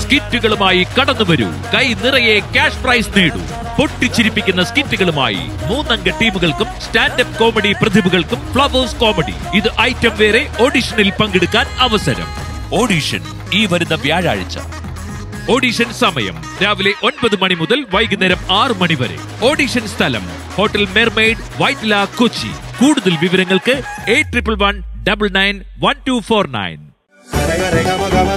സ്കിറ്റുകളുമായി കടന്നുവരൂ. കൈ നിറയെ cash prize നേടൂ. പൊട്ടിച്ചിരിപ്പിക്കുന്ന സ്കിറ്റുകളുമായി മൂന്നംഗ ടീമുകൾക്കും സ്റ്റാൻഡപ്പ് കോമഡി പ്രതിഭകൾക്കും ഫ്ലവേഴ്സ് കോമഡി. ഇത് ഐറ്റം വേറെ ഓഡിഷനിൽ പങ്കെടുക്കാൻ അവസരം. ഓഡിഷൻ ഈ വരുന്ന വ്യാഴാഴ്ച. ഓഡിഷൻ സമയം രാവിലെ ഒൻപത് മണി മുതൽ വൈകുന്നേരം ആറ് മണി വരെ. ഓഡിഷൻ സ്ഥലം ഹോട്ടൽ മെർമെയ്ഡ് വൈറ്റ്ല കൊച്ചി. കൂടുതൽ വിവരങ്ങൾക്ക് eight triple one double nine one two four nine. Rega, rega, maga, maga, maga, rega, rega, rega,